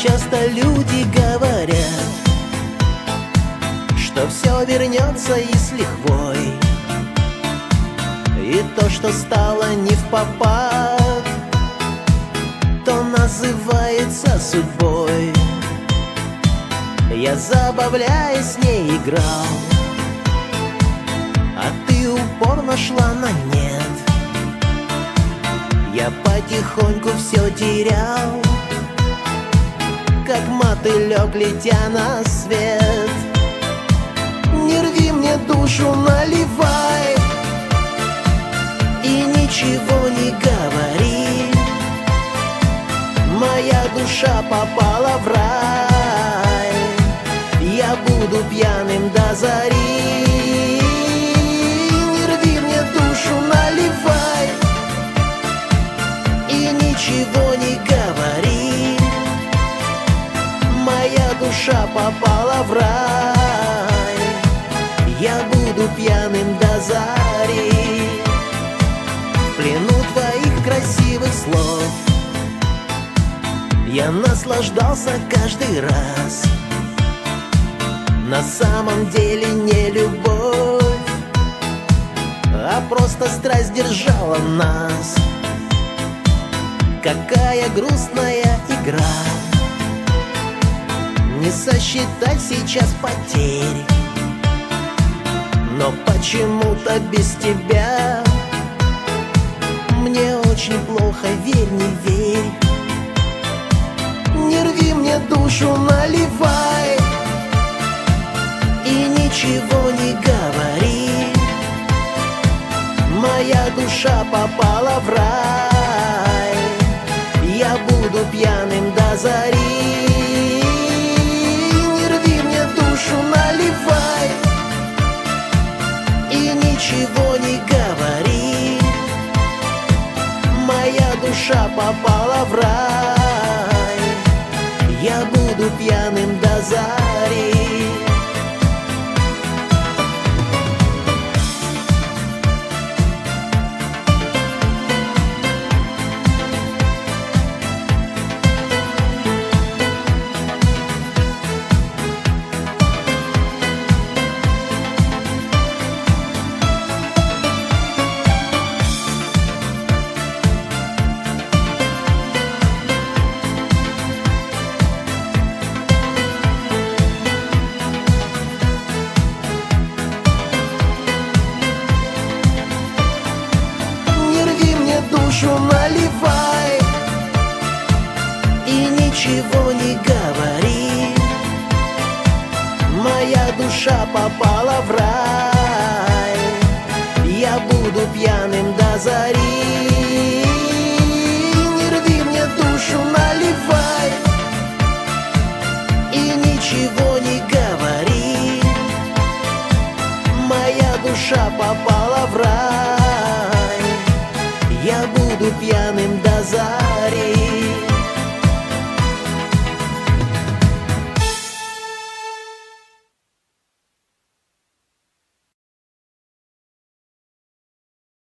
часто люди говорят Что все вернется и с лихвой. И то, что стало не в попад То называется судьбой. Я забавляясь с ней играл А ты упорно шла на нет. Я потихоньку все терял как мотылек, летя на свет. Не рви мне душу, наливай И ничего не говори. Моя душа попала в рай Я буду пьяным до зари попала в рай. Я буду пьяным до зари. Плену твоих красивых слов. Я наслаждался каждый раз. На самом деле не любовь А просто страсть держала нас. Какая грустная игра не сосчитать сейчас потерь. Но почему-то без тебя Мне очень плохо, верь, не верь. Не рви мне душу, наливай И ничего не говори. Моя душа попала в рай душа попала в рай ничего не говори. Моя душа попала в рай